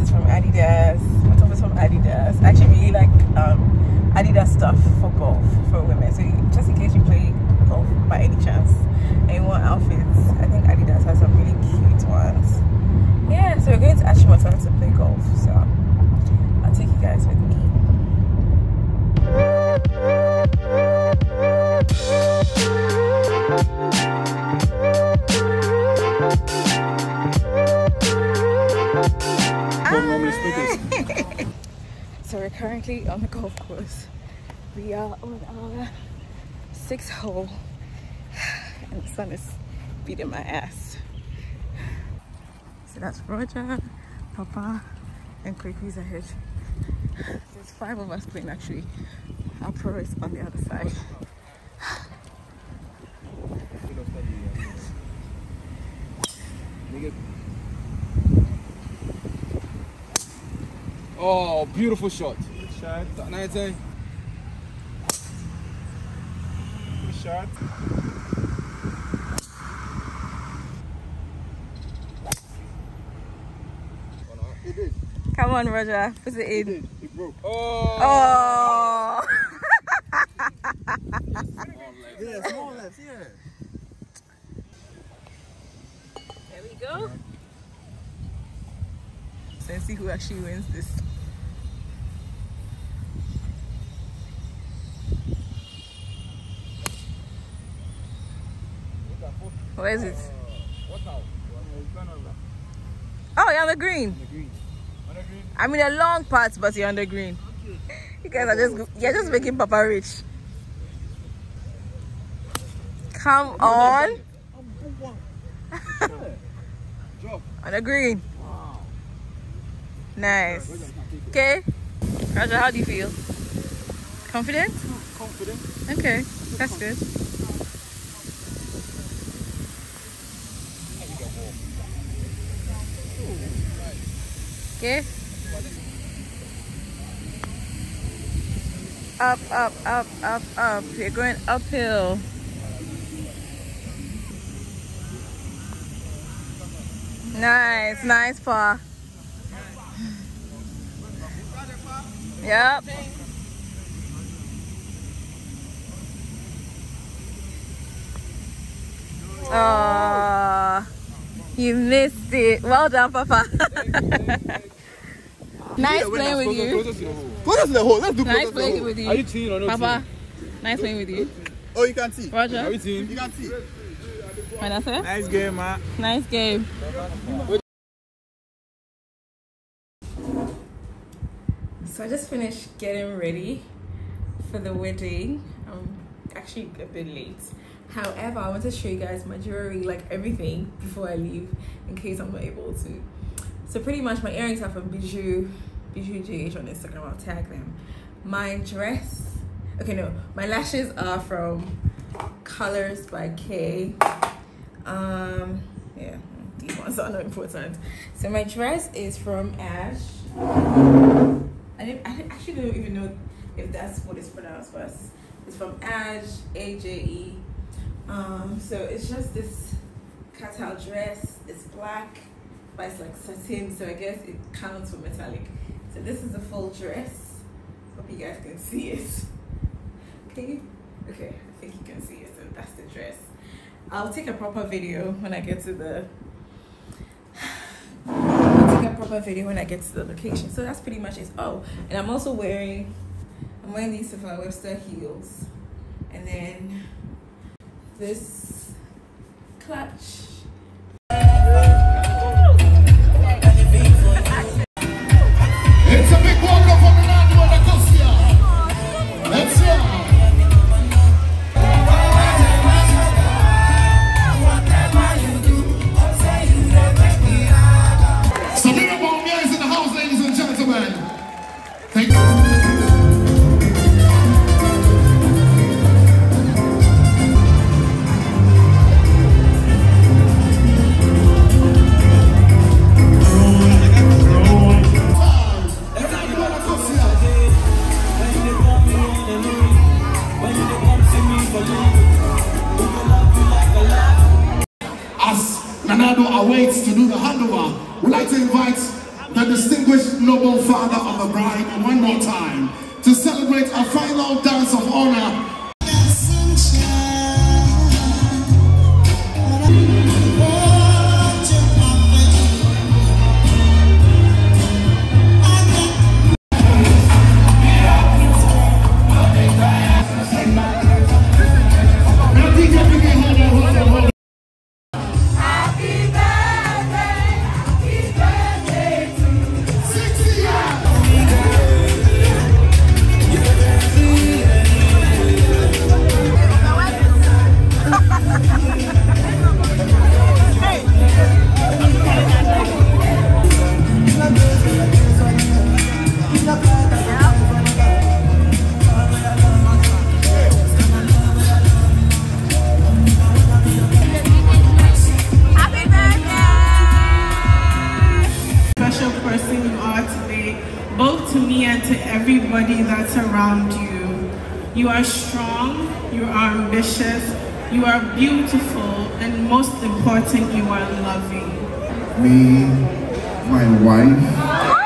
is from So that's Roger, Papa, and Quickies ahead. There's five of us playing actually. Our pro is on the other side. Oh, beautiful shot. Shot. 90. Shot. It did. Come on, Roger, put it It in. did. It broke. Oh, Oh. Yeah, small left. Yeah. there we go. Let's see who actually wins this. Where is it? Uh, what now? It's gone over. Oh, you're on the green. The green. On the green. I mean, a long part, but you're on the green. You guys are just you're just making Papa rich. Come on, on the green. Wow. Nice. Okay, Roger, how do you feel? Confident? Confident. Okay, that's good. Okay. Up, up, up, up, up. You're going uphill. Nice, nice paw. Yep. Oh, you missed it. Well done, Papa. nice playing with you. Closer to the hole. Close to the hole. Let's do Nice closer to the playing hole. with you. Are you you. team or no Papa, nice playing with you. Oh, you can see. Roger. Are Roger, you team? You can see. Manasseh, Nice game, man. nice game. So I just finished getting ready for the wedding. I'm actually a bit late. However, I want to show you guys my jewelry, like everything, before I leave, in case I'm not able to. So pretty much my earrings are from Bijou, JH on Instagram. I'll tag them. My dress, okay, no, my lashes are from Colors by K. Um, yeah, these ones are not important. So my dress is from Ash. I didn't, I actually don't even know if that's what it's pronounced, but it's from Ash A J E. Um, so it's just this cutout dress. It's black, but it's like satin, so I guess it counts for metallic. So this is the full dress. Hope you guys can see it. Okay. Okay, I think you can see it. So that's the dress. I'll take a proper video when I get to the. I'll take a proper video when I get to the location. So that's pretty much it. Oh, and I'm also wearing. I'm wearing these Sophia Webster heels, and then this clutch. Distinguished noble father of the bride one more time to celebrate a final dance of honor You are strong, you are ambitious, you are beautiful, and most important, you are loving. me, my wife.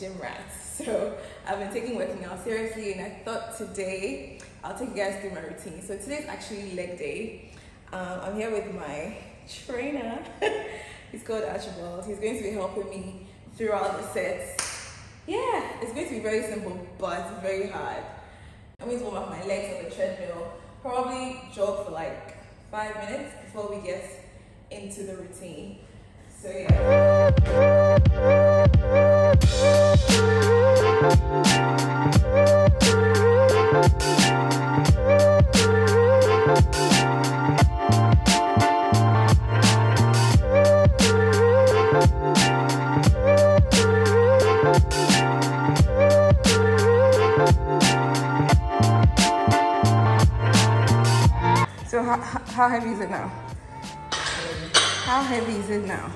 Gym rat. So I've been taking working out seriously and I thought today I'll take you guys through my routine. So today's actually leg day. Um, I'm here with my trainer. He's called Archibald. He's going to be helping me throughout the sets. Yeah, it's going to be very simple but very hard. I'm going to warm up my legs on the treadmill. Probably jog for like five minutes before we get into the routine. So yeah. How, heavy is it now? How heavy is it now?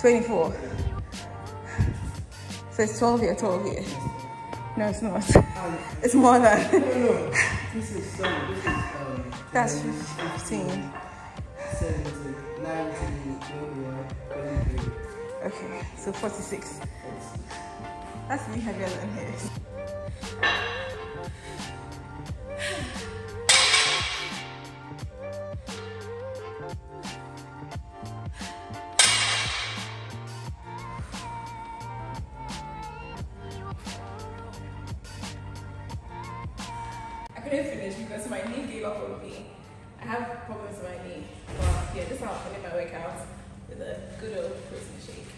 24. So it's 12 here, 12 here. No, it's not. It's more than. This is this is That's 15. 17, 19, 21, 23. Okay, so 46. That's me heavier than his. I couldn't finish because my knee gave up on me. I have problems with my knee. But yeah, this is how I'm ending my workout with a good old protein shake.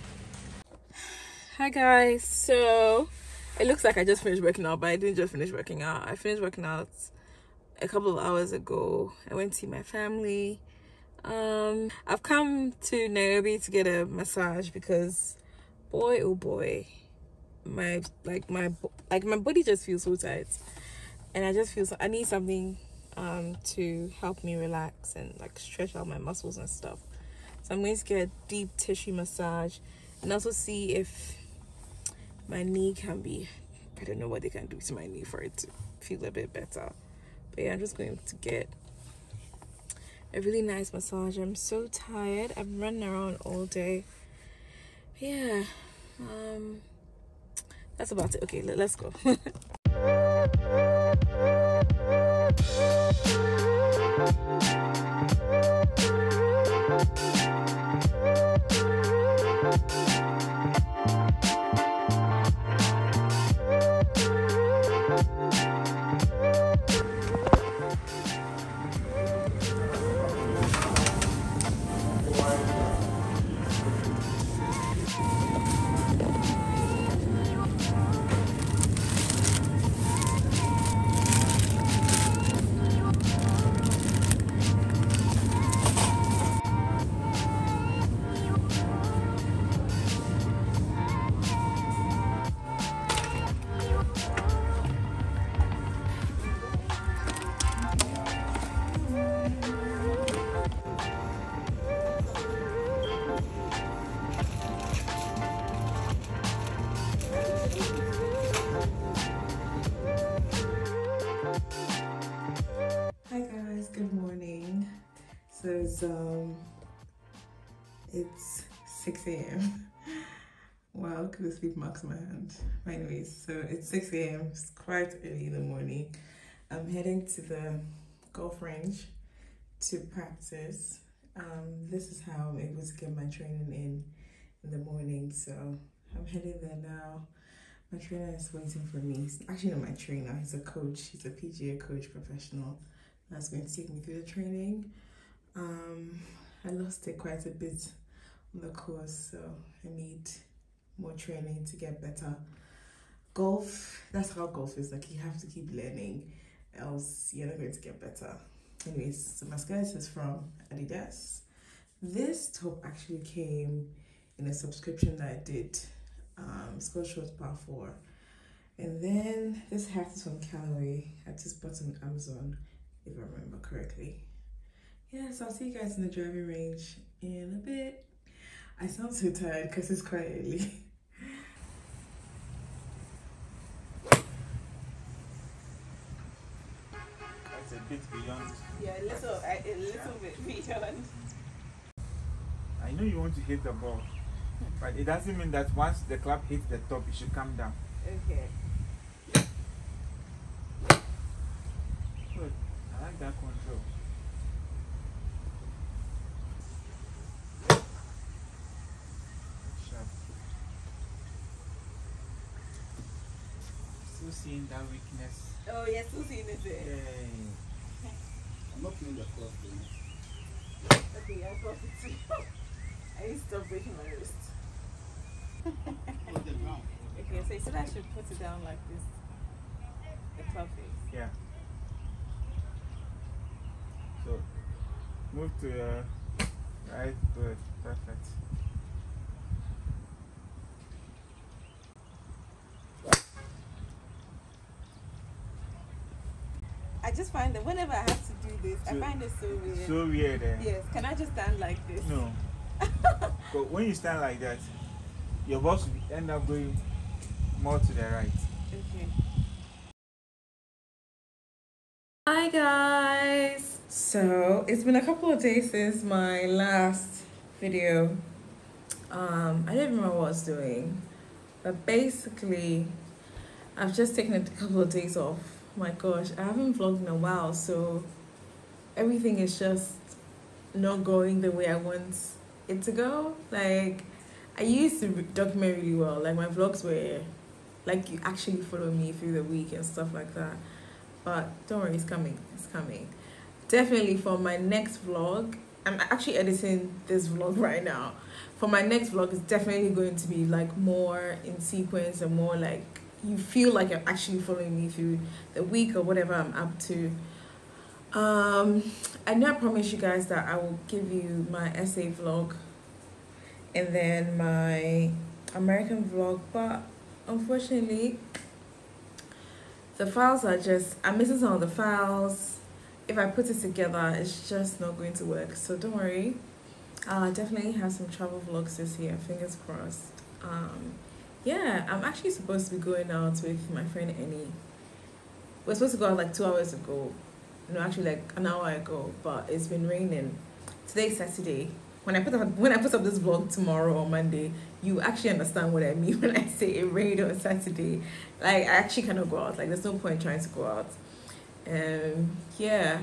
Hi guys, so it looks like I just finished working out, but I didn't just finish working out. I finished working out a couple of hours ago. I went to see my family. Um, I've come to Nairobi to get a massage because, boy oh boy, my like my like my body just feels so tight, and I just feel so, I need something um to help me relax and like stretch out my muscles and stuff. So I'm going to get a deep tissue massage and also see if my knee can be I don't know what they can do to my knee for it to feel a bit better. But yeah, I'm just going to get a really nice massage. I'm so tired. I've run around all day. Yeah. Um that's about it. Okay, let, let's go. It's um it's 6 a.m. wow, look at the sleep marks on my hand. Anyways, so it's 6 a.m. It's quite early in the morning. I'm heading to the golf range to practice. Um, this is how I'm able to get my training in in the morning. So I'm heading there now. My trainer is waiting for me. Actually not my trainer, he's a coach. He's a PGA coach professional that's going to take me through the training. Um, I lost it quite a bit on the course, so I need more training to get better. Golf, that's how golf is like, you have to keep learning, else you're not going to get better. Anyways, so my skirt is from Adidas. This top actually came in a subscription that I did. Um, it's called Short Bar 4. And then this hat is from Callaway. I just bought on Amazon, if I remember correctly. Yeah, so I'll see you guys in the driving range in a bit. I sound so tired because it's quite early. That's a bit beyond. Yeah, a little, a, a little bit beyond. I know you want to hit the ball, but it doesn't mean that once the club hits the top, it should come down. Okay. Good. I like that control. Still seeing that weakness. Oh, yes, Susie is it. Yay. I'm not playing the thing. Okay, I got it too. I need to stop breaking my wrist. Okay, so you said I should put it down like this. The face. Yeah. So move to your right. Good. Perfect. I just find that whenever I have to do this, I find it so weird. So weird. Eh? yes, can I just stand like this? No. but when you stand like that, your boss will end up going more to the right. Okay. Hi guys! So it's been a couple of days since my last video. Um, I don't remember what I was doing, but basically, I've just taken a couple of days off. My gosh, I haven't vlogged in a while, so everything is just not going the way I want it to go. Like, I used to document really well. Like my vlogs were, like you actually follow me through the week and stuff like that but don't worry it's coming it's coming definitely for my next vlog i'm actually editing this vlog right now for my next vlog it's definitely going to be like more in sequence and more like you feel like you're actually following me through the week or whatever i'm up to. Um i know i promised you guys that i will give you my essay vlog and then my american vlog but unfortunately the files are just i'm missing some of the files. If i put it together it's just not going to work so don't worry. I'll definitely have some travel vlogs this year fingers crossed. Um yeah i'm actually supposed to be going out with my friend Annie. we're supposed to go out like two hours ago no actually like an hour ago but it's been raining today's saturday when i put up when i put up this vlog tomorrow or monday you actually understand what i mean when i say it rained on saturday like I actually cannot go out. Like there's no point trying to go out. Um yeah.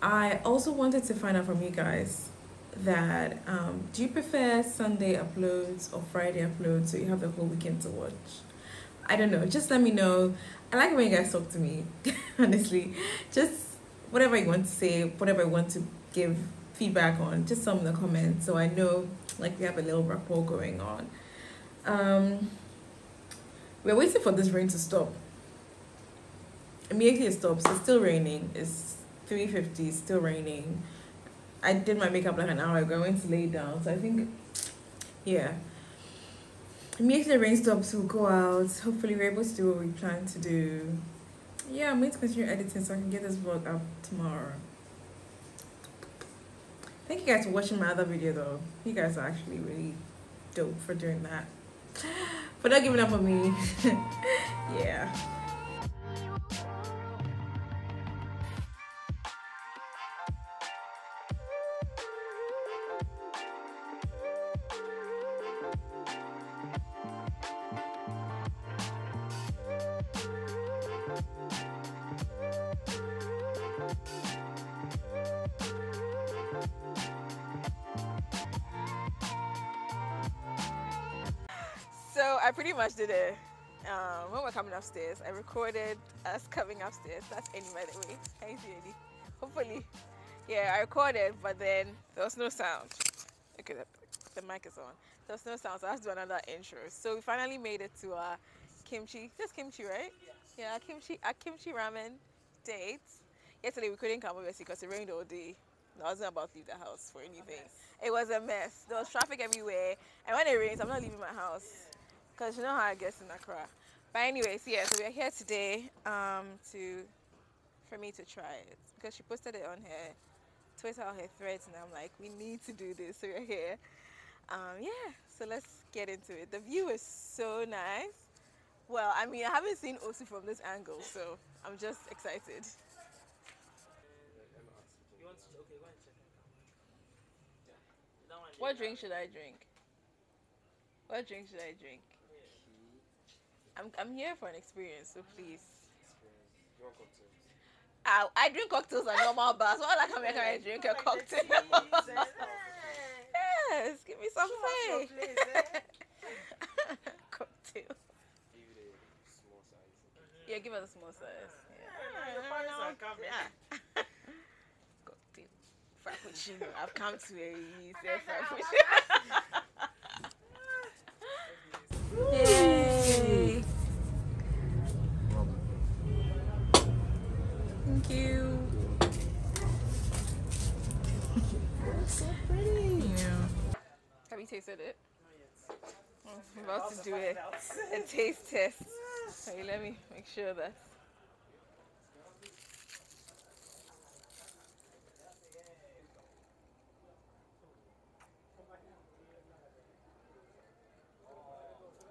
I also wanted to find out from you guys that um do you prefer Sunday uploads or Friday uploads so you have the whole weekend to watch? I don't know. Just let me know. I like when you guys talk to me, honestly. Just whatever you want to say, whatever you want to give feedback on, just some in the comments so I know like we have a little rapport going on. Um we're waiting for this rain to stop. Immediately it stops. It's still raining. It's 3.50. It's still raining. I did my makeup like an hour ago. I went to lay down. So I think, yeah. Immediately the rain stops, we'll go out. Hopefully we're able to do what we plan to do. Yeah, I'm going to continue editing so I can get this vlog up tomorrow. Thank you guys for watching my other video though. You guys are actually really dope for doing that. For not giving up on me. yeah. Upstairs, I recorded us coming upstairs. That's Annie, by the way. See Annie? Hopefully. Yeah, I recorded, but then there was no sound. Okay, the, the mic is on. There was no sound, so I have to do another intro. So we finally made it to our kimchi. Just kimchi, right? Yeah, our kimchi, our kimchi ramen date. Yesterday we couldn't come obviously because it rained all day. I wasn't about to leave the house for anything. It was a mess. There was traffic everywhere, and when it rains, I'm not leaving my house because you know how it gets in Accra. But anyways, yeah. So we're here today um, to for me to try it because she posted it on her Twitter or her threads, and I'm like, we need to do this. So we're here. Um, yeah. So let's get into it. The view is so nice. Well, I mean, I haven't seen Osu from this angle, so I'm just excited. What drink should I drink? What drink should I drink? I'm, I'm here for an experience, so please. I, I drink cocktails at normal bars. Why like I'm I drink a cocktail? yes, give me some say. cocktail. Give me a small size. Yeah, give us a small size. Yeah. Cocktail. Frappuccino. I've come to a say frappuccino. Tasted it? I'm about to do a, a taste test. Okay, let me make sure that.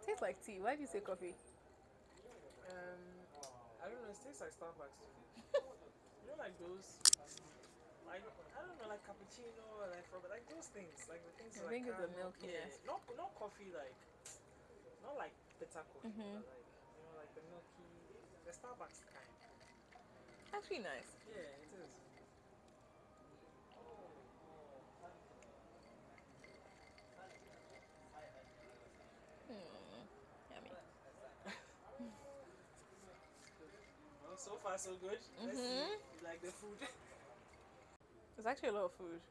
Tastes like tea. Why do you say coffee? Um, I don't know. It tastes like Starbucks you know, like those, like I don't know, like cappuccino or like for like those things, like the things I like think the milkiness. Yeah, not not coffee like, not like bitter coffee, Mhm. but like you know, like the milky, the Starbucks kind. Actually, nice. Yeah, it is. Hmm. Yummy. Well, so far so good. Let's see. Mhm. You like the food? It's actually a lot of food.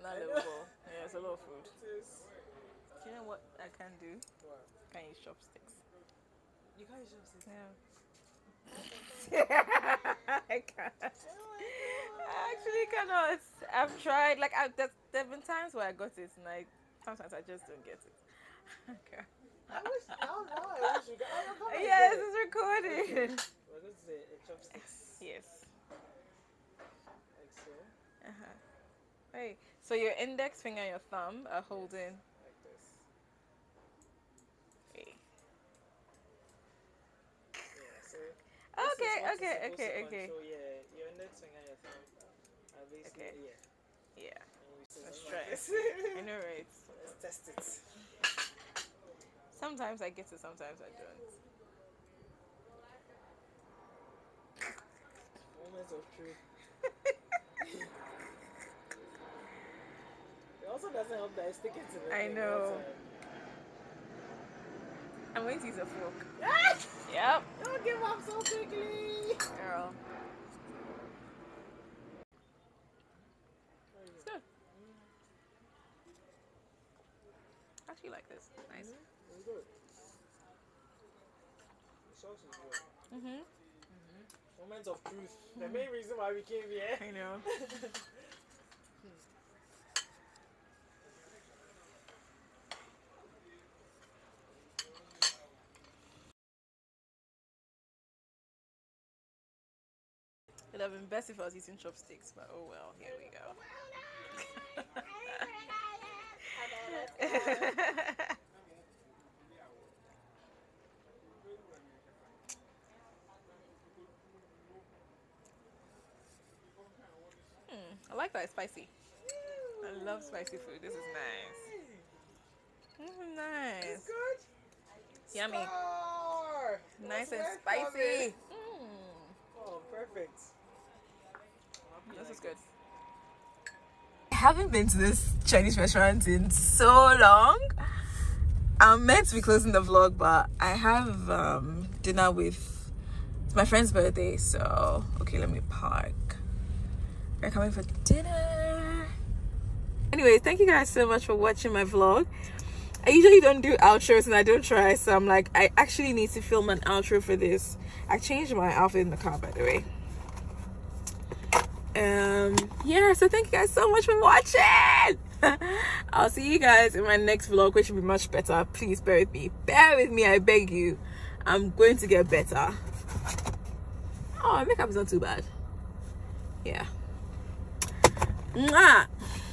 Not I a know. little bowl. Yeah, it's a lot of food. Do you know what I can do? What? I can use chopsticks. You can't just say. Yeah. I can't. I actually cannot. I've tried. Like, I've, there's, there have been times where I got it, and I sometimes I just don't get it. okay. I wish. Now, now I wish you could. Oh, Yes, it. it's recorded. Well, this is a, a chopsticks. yes. So. Uh-huh. Hey, so your index finger and your thumb are holding. Like this. Hey. Yeah, so. Okay, okay, okay, okay. Control, yeah, your index finger and your thumb are basically, Okay. yeah. Yeah. Let's try like I know, right? Let's test it. Sometimes I get it, sometimes I don't. Moments of truth. it also doesn't help that I stick it to the I know. I'm going to use a fork. uh, Yep. Don't give up so quickly. Girl. It's good. I actually like this. Nice. It's good. The sauce is good. Mm-hmm. Moments of truth. The main reason why we came here. I know. It'd have been best if I was using chopsticks, but oh well, here we go. Hmm, I like that it's spicy. I love spicy food. This is nice. This is nice. It's good. Yummy. Nice and spicy. Mm, Oh, perfect. This is good. I haven't been to this Chinese restaurant in so long. I'm meant to be closing the vlog, but I have um, dinner with my friend's birthday, so okay, let me park. We're coming for dinner. Anyway, thank you guys so much for watching my vlog. I usually don't do outros and I don't try, so I'm like, I actually need to film an outro for this. I changed my outfit in the car, by the way. Um, yeah, so thank you guys so much for watching. I'll see you guys in my next vlog, which will be much better. Please bear with me. Bear with me, I beg you. I'm going to get better. Oh, makeup is not too bad. Yeah. Mwah!